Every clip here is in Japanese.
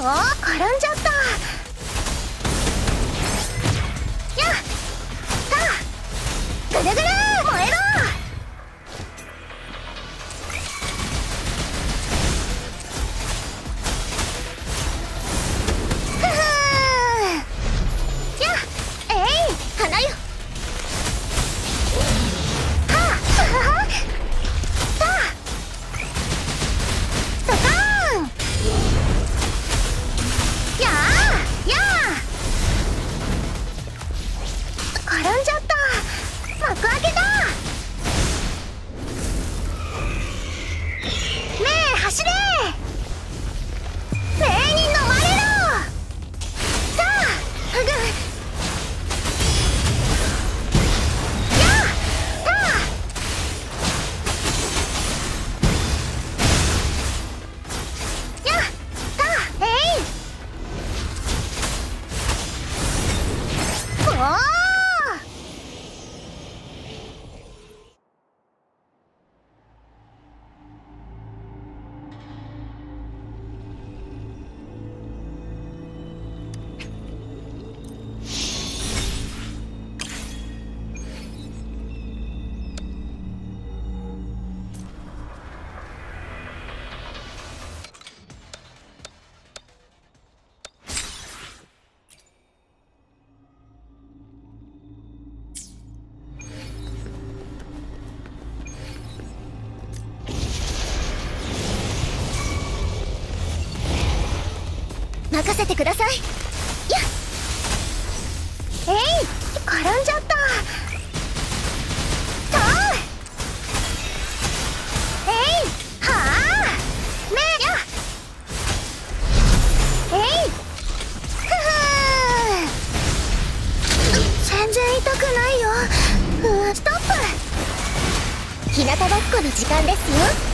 転んじゃった。任せてください。やえい転んじゃった。トえいはあ。めやえい。ふふ全然痛くないよ。うストップ。日向ぼっこの時間ですよ。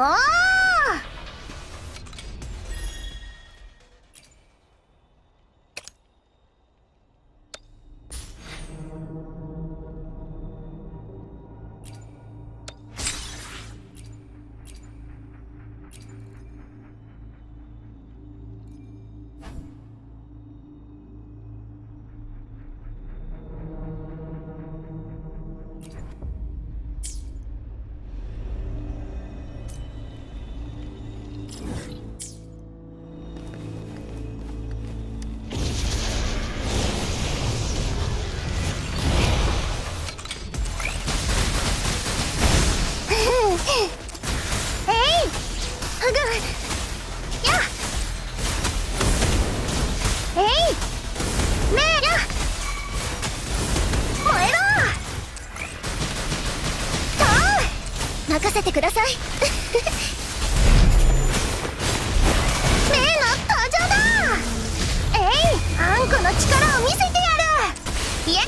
おてください。メイの登場だ！えいあんこの力を見せてやる！いやや